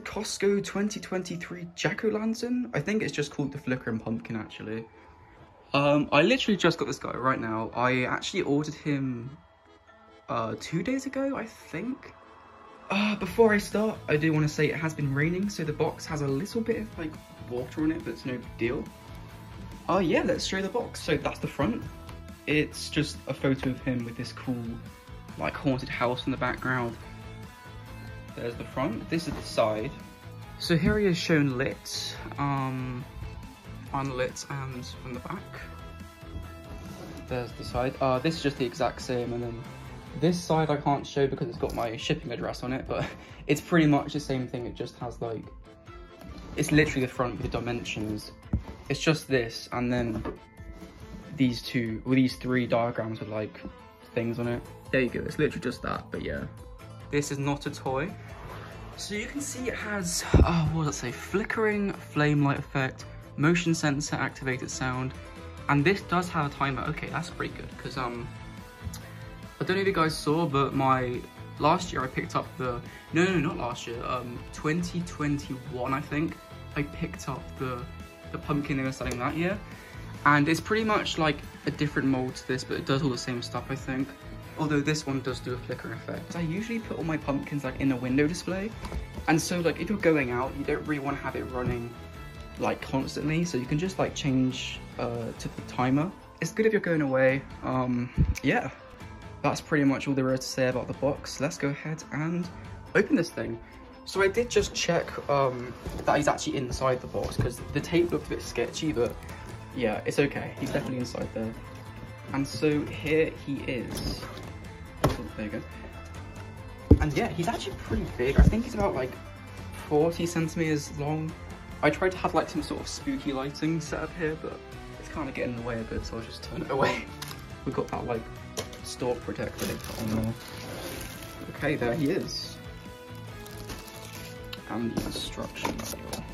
Costco 2023 Jack-O-Lantern. I think it's just called the Flickering Pumpkin, actually. Um, I literally just got this guy right now. I actually ordered him uh, two days ago, I think. Uh, before I start, I do want to say it has been raining, so the box has a little bit of like water on it, but it's no big deal. Oh uh, yeah, let's show the box. So that's the front. It's just a photo of him with this cool like haunted house in the background. There's the front, this is the side. So here he is shown lit, um, unlit and from the back. There's the side. Uh, this is just the exact same and then this side I can't show because it's got my shipping address on it, but it's pretty much the same thing. It just has like, it's literally the front with the dimensions. It's just this and then these two, or these three diagrams with like things on it. There you go, it's literally just that, but yeah. This is not a toy. So you can see it has, oh, what does it say? Flickering flame light effect, motion sensor activated sound, and this does have a timer. Okay, that's pretty good, because um, I don't know if you guys saw, but my, last year I picked up the, no, no, not last year, um, 2021 I think, I picked up the, the pumpkin they were selling that year, and it's pretty much like a different mold to this, but it does all the same stuff, I think. Although this one does do a flicker effect. I usually put all my pumpkins like in a window display. And so like if you're going out, you don't really want to have it running like constantly. So you can just like change uh, to the timer. It's good if you're going away. Um, yeah, that's pretty much all there is to say about the box. Let's go ahead and open this thing. So I did just check um, that he's actually inside the box because the tape looked a bit sketchy, but yeah, it's okay. He's definitely inside there. And so here he is. Go. And yeah, he's actually pretty big. I think he's about like 40 centimeters long. I tried to have like some sort of spooky lighting set up here, but it's kind of getting in the way a bit, so I'll just turn it away. We've got that like stalk protector on there. Okay, there he is. And the instruction manual.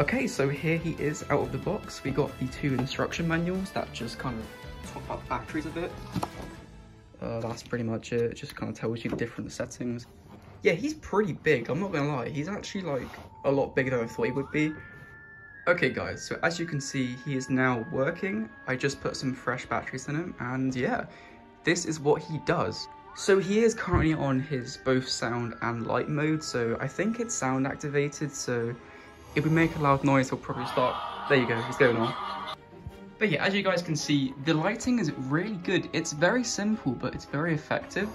Okay, so here he is out of the box. We got the two instruction manuals that just kind of talk about the batteries a bit. Uh, that's pretty much it. It just kind of tells you the different settings. Yeah, he's pretty big, I'm not gonna lie. He's actually like a lot bigger than I thought he would be. Okay guys, so as you can see, he is now working. I just put some fresh batteries in him and yeah, this is what he does. So he is currently on his both sound and light mode, so I think it's sound activated, so if we make a loud noise, he'll probably start. There you go, he's going on. But yeah, as you guys can see, the lighting is really good. It's very simple, but it's very effective.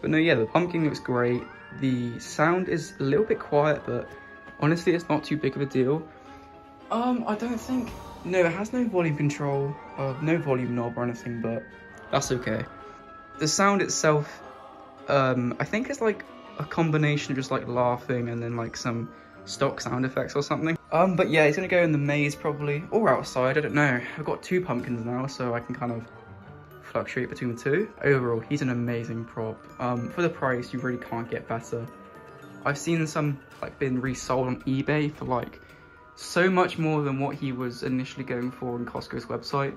But no, yeah, the pumpkin looks great. The sound is a little bit quiet, but honestly, it's not too big of a deal. Um, I don't think, no, it has no volume control, uh, no volume knob or anything, but that's okay. The sound itself, um, I think it's like a combination of just like laughing and then like some stock sound effects or something. Um, but yeah, he's gonna go in the maze probably, or outside, I don't know. I've got two pumpkins now, so I can kind of fluctuate between the two. Overall, he's an amazing prop. Um, for the price, you really can't get better. I've seen some like been resold on eBay for like so much more than what he was initially going for on Costco's website.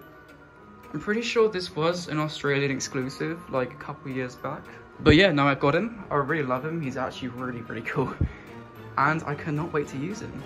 I'm pretty sure this was an Australian exclusive like a couple years back. But yeah, now I've got him. I really love him. He's actually really, really cool and I cannot wait to use him.